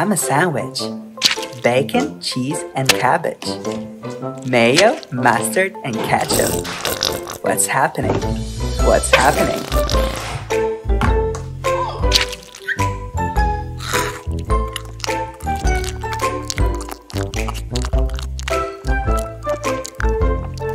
I'm a sandwich. Bacon, cheese, and cabbage. Mayo, mustard, and ketchup. What's happening? What's happening?